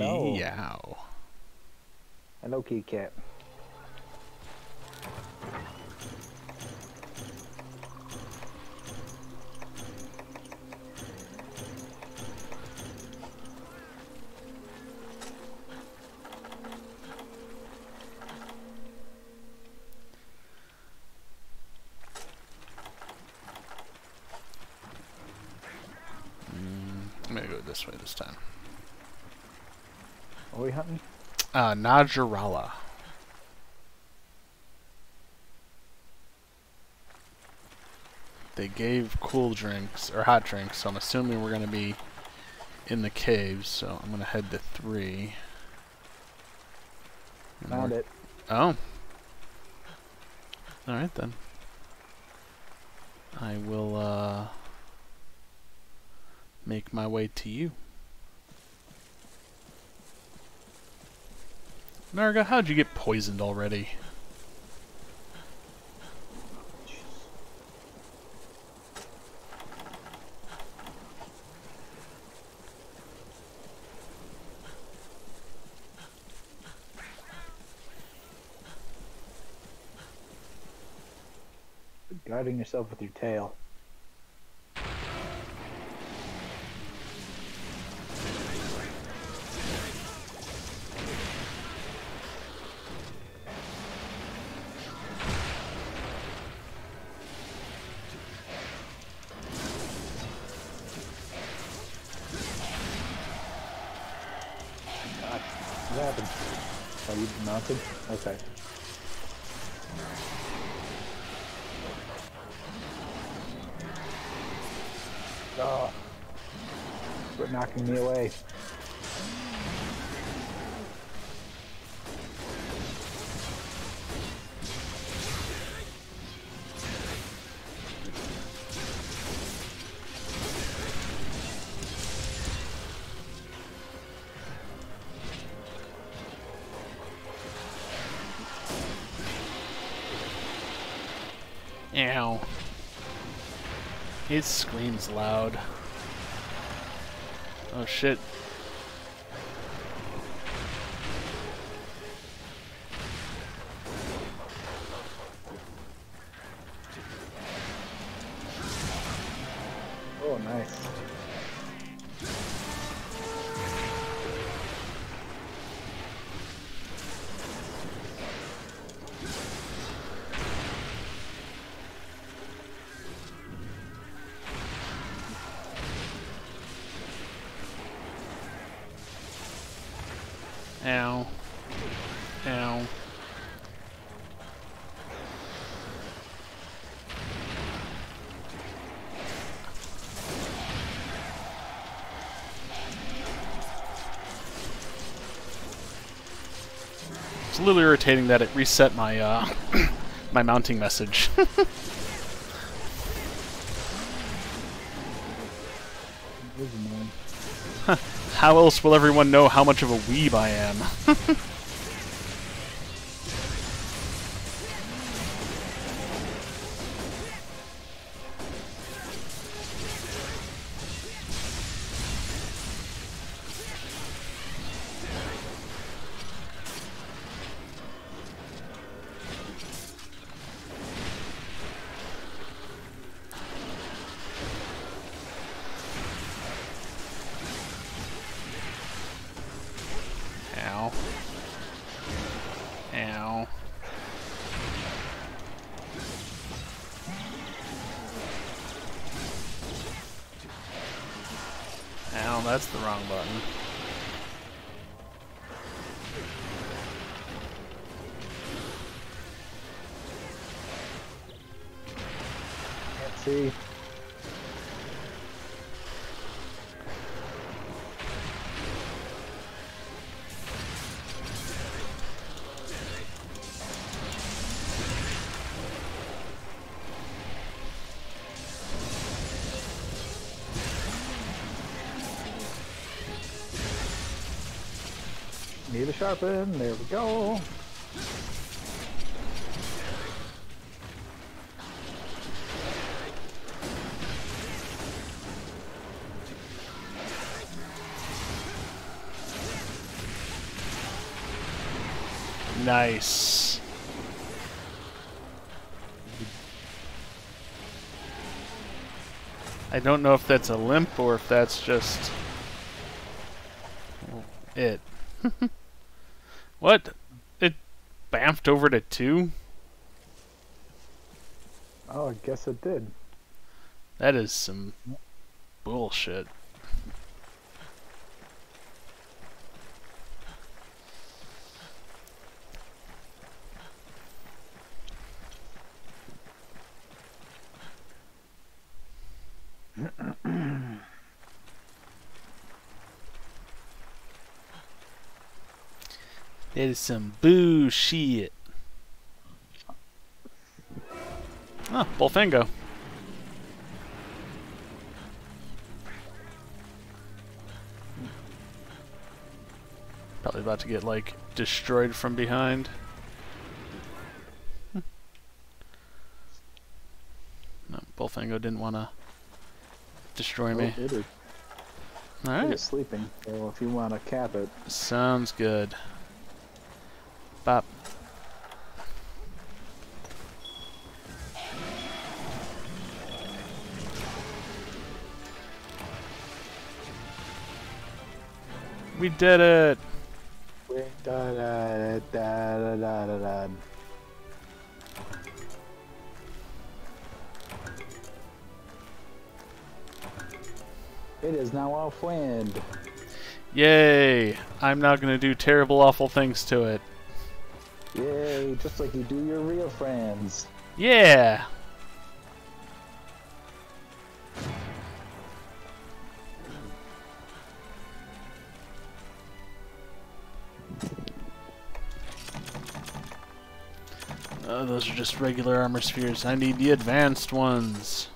Hello. Meow. Hello, kitty cat. Mm, I'm gonna go this way this time. Are we hunting? Uh, Najarala. They gave cool drinks, or hot drinks, so I'm assuming we're gonna be in the caves, so I'm gonna head to three. And Found it. Oh. Alright then. I will, uh, make my way to you. Narga, how'd you get poisoned already? Guiding yourself with your tail. What happened? Are you mounted? Okay. Oh. Quit knocking me away. Ow. It screams loud. Oh shit. Ow. Ow. It's a little irritating that it reset my uh my mounting message. How else will everyone know how much of a weeb I am? Ow, that's the wrong button. Can't see. Need to sharpen. There we go. Nice. I don't know if that's a limp or if that's just it. what? It bamfed over to two? Oh, I guess it did. That is some bullshit. That is some bullshit. Ah, Bullfango. Probably about to get, like, destroyed from behind. Hmm. No, Bullfango didn't want to destroy me. Oh, it is, it Alright, is sleeping, so if you want to cap it. sounds good. Bop. We did it! Da, da, da, da, da, da, da. It is now off wind. Yay! I'm now gonna do terrible, awful things to it. Yay, just like you do your real friends. Yeah! Oh, those are just regular armor spheres. I need the advanced ones.